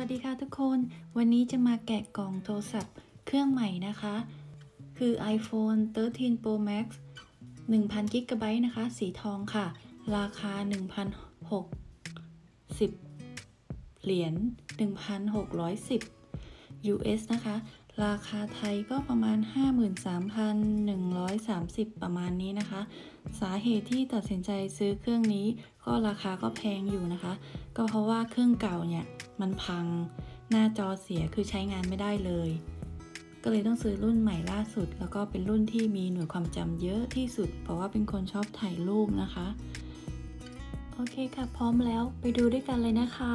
วัสดีค่ะทุกคน วันนี้จะมาแกะกล่องโทรศัพท์เครื่องใหม่นะคะ คือ iPhone 13 Pro Max 1,000 g b นะคะ สีทองค่ะ ราคา 1,610 เหรียญ 1,610 US นะคะ ราคาไทยก็ประมาณ 53,130 ประมาณนี้นะคะ สาเหตุที่ตัดสินใจซื้อเครื่องนี้ ก็ราคาก็แพงอยู่นะคะ ก็เพราะว่าเครื่องเก่าเนี่ยมันพัง หน้าจอเสียคือใช้งานไม่ได้เลย ก็เลยต้องซื้อรุ่นใหม่ล่าสุด แล้วก็เป็นรุ่นที่มีหน่วยความจำเยอะที่สุด เพราะว่าเป็นคนชอบถ่ายรูปนะคะ โอเคค่ะพร้อมแล้วไปดูด้วยกันเลยนะคะ